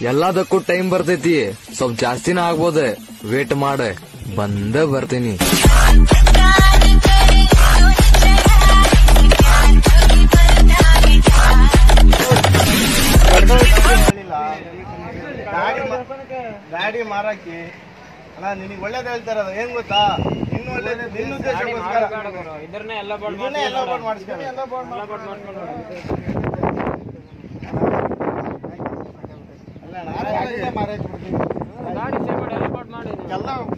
ಎಲ್ಲದಕ್ಕೂ ಟೈಮ್ ಬರ್ತೈತಿ. ಸ್ವಲ್ಪ ಜಾಸ್ತಿನ ಆಗ್ಬೋದ. ವೇಟ್ ಮಾಡ. ಬಂದ ಬರ್ತೀನಿ. ಗಾಡಿ ಮಾ- ಗಾಡಿ ಮಾರಕ್ಕೆ. ಅಣ್ಣ ನಿನಗೆ ಒಳ್ಳೇದು ಹೇಳ್ತಾರದು ಏನ್ ಗೊತ್ತಾ? ಇನ್ನು ಒಳ್ಳೇದು ನಿನ್ನ ಉದ್ದೇಶಕ್ಕೋಸ್ಕರ ಇದನ್ನೇ ಎಲ್ಲ ಬೋರ್ಡ್ ಇದನ್ನೇ ಎಲ್ಲ ಬೋರ್ಡ್ ಮಾಡಿಸ್ಕೊಂಡು ಎಲ್ಲ ಬೋರ್ಡ್ ಮಾಡ್ಕೊಂಡು ಅಲ್ಲ ಅಣ್ಣ, ಗಾಡಿನೇ ಮಾರಾಕ್ ಬಿಡ್ತೀವಿ. ಗಾಡಿ ಸೇವ್ ಮಾಡಿ ಎಲ್ಲ ಆಗಿ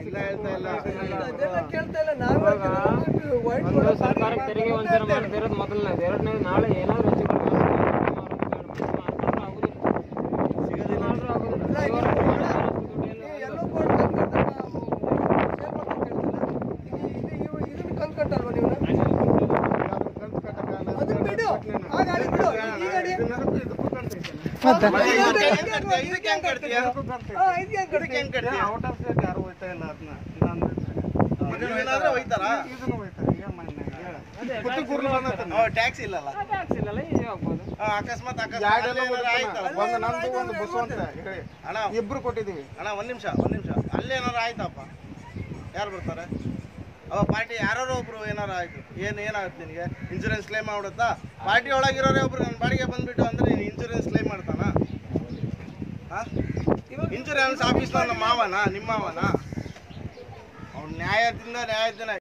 ಇಲ್ಲ ಹೇಳ್ತಾ ಇಲ್ಲ. ಒಂದು ಸರ್ಕಾರಕ್ಕೆ ತೆರಿಗೆ ವಂಚನೆ ಮಾಡ್ತಿರೋದು ಮೊದಲನೇದು. ಎರಡನೇದು ನಾಳೆ ಏನಾದ್ರು ಇದಕ್ಕೆ ಹೆಂಗ್ ಕಟ್ತೀಯ? ಇದಕ್ಕೆ ಹೆಂಗ್ ಕಟ್ತೀಯ? ನೀವೇನಾದ್ರೂ ಒಯ್ತಾರಾ? ಓ, ಟ್ಯಾಕ್ಸ್ ಇಲ್ಲಲ್ಲ ಟ್ಯಾಕ್ಸ್ ಆ, ಅಕಸ್ಮಾತ್? ಒಂದು ನಂದು ಒಂದು ಬಸ್ಸು ಅಂತ ಹೇಳಿ. ಅಣ್ಣ ಇಬ್ರು ಕೊಟ್ಟಿದ್ದೀವಿ. ಅಣ್ಣ ಒಂದ್ ನಿಮಿಷ ಒಂದ್ ನಿಮಿಷ. ಅಲ್ಲೇನಾರು ಆಯ್ತಪ್ಪ? ಯಾರು ಬರ್ತಾರೆ? ಅವ ಪಾರ್ಟಿ ಯಾರೋ ಒಬ್ರು ಏನಾರು ಆಯ್ತು. ಏನು ಏನಾಗುತ್ತೆ ನಿನಗೆ? ಇನ್ಶೂರೆನ್ಸ್ ಕ್ಲೇಮ್ ಮಾಡುತ್ತಾ ಪಾರ್ಟಿ ಒಳಗಿರೋರೇ ಒಬ್ರು ನನ್ನ ಬಾಡಿಗೆ ಬಂದ್ಬಿಟ್ಟು ಅಂದ್ರೆ ನೀನು ಇನ್ಶೂರೆನ್ಸ್ ಕ್ಲೇಮ್ ಮಾಡ್ತಾನ? ಇನ್ಶೂರೆನ್ಸ್ ಆಫೀಸ್ ನಮ್ಮ ಮಾವನ? ನಿಮ್ಮ ಮಾವನ ಅವ್ನು ನ್ಯಾಯದಿಂದ ನ್ಯಾಯದಿಂದ